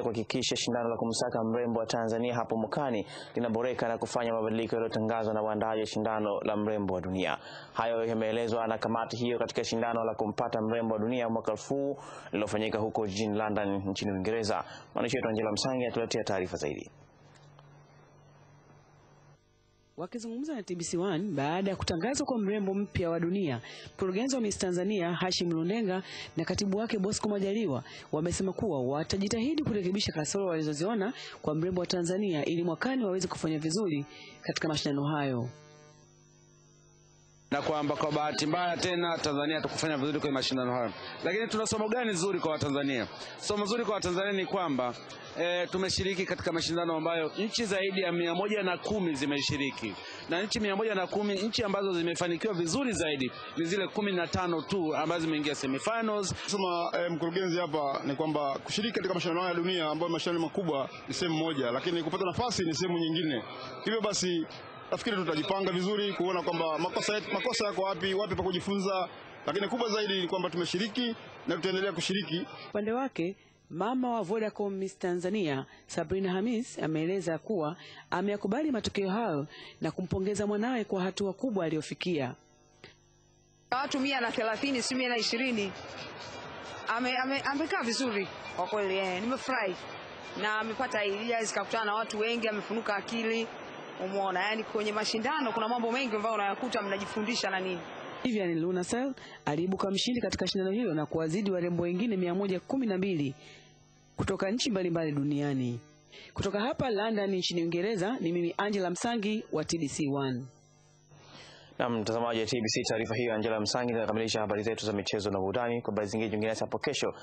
kuhakikisha shindano la kumsaka mrembo wa Tanzania hapo mwakani linaboreka na kufanya mabadiliko yaliyotangazwa na waandaaji wa shindano la mrembo wa dunia. Hayo yameelezwa na kamati hiyo katika shindano la kumpata mrembo wa dunia mwaka elfu lililofanyika huko jijini London nchini Uingereza. Mwandishi wetu Angela Msangi atuletea taarifa zaidi. Wakizungumza na TBC1 baada ya kutangazwa kwa mrembo mpya wa dunia, mkurugenzi wa Miss Tanzania Hashim Lundenga na katibu wake Bosco Majaliwa wamesema kuwa watajitahidi kurekebisha kasoro walizoziona kwa mrembo wa Tanzania ili mwakani waweze kufanya vizuri katika mashindano hayo na kwamba kwa bahati mbaya tena Tanzania hatukufanya vizuri kwenye mashindano hayo, lakini tuna somo gani zuri kwa Watanzania? Somo zuri kwa Watanzania ni kwamba e, tumeshiriki katika mashindano ambayo nchi zaidi ya mia moja na kumi zimeshiriki na nchi mia moja na kumi nchi ambazo zimefanikiwa vizuri zaidi ni zile kumi na tano tu ambazo zimeingia semifinals. Sema eh, mkurugenzi hapa ni kwamba kushiriki katika mashindano ya dunia ambayo mashindano makubwa ni sehemu moja, lakini kupata nafasi ni sehemu nyingine. Hivyo basi nafikiri tutajipanga vizuri kuona kwamba makosa makosa yako wapi, wapi pa kujifunza, lakini kubwa zaidi ni kwamba tumeshiriki na tutaendelea kushiriki. Upande wake mama wa Vodacom Miss Tanzania Sabrina Hamis ameeleza kuwa ameyakubali matokeo hayo na kumpongeza mwanawe kwa hatua kubwa aliyofikia. Watu mia na thelathini si mia na ishirini amekaa ame, ame vizuri kwa kweli eh, nimefurahi na amepata idea kakutana na watu wengi, amefunuka akili Umeona, yani kwenye mashindano kuna mambo mengi ambayo unayakuta mnajifundisha na nini. Vivian Lunasel aliibuka mshindi katika shindano hilo na kuwazidi warembo wengine mia moja kumi na mbili kutoka nchi mbalimbali duniani. Kutoka hapa London nchini Uingereza, ni mimi Angela Msangi wa TBC1. Na mtazamaji wa TBC, taarifa hiyo Angela Msangi inakamilisha habari zetu za michezo na burudani. Kwa habari zingine nyingine hapo kesho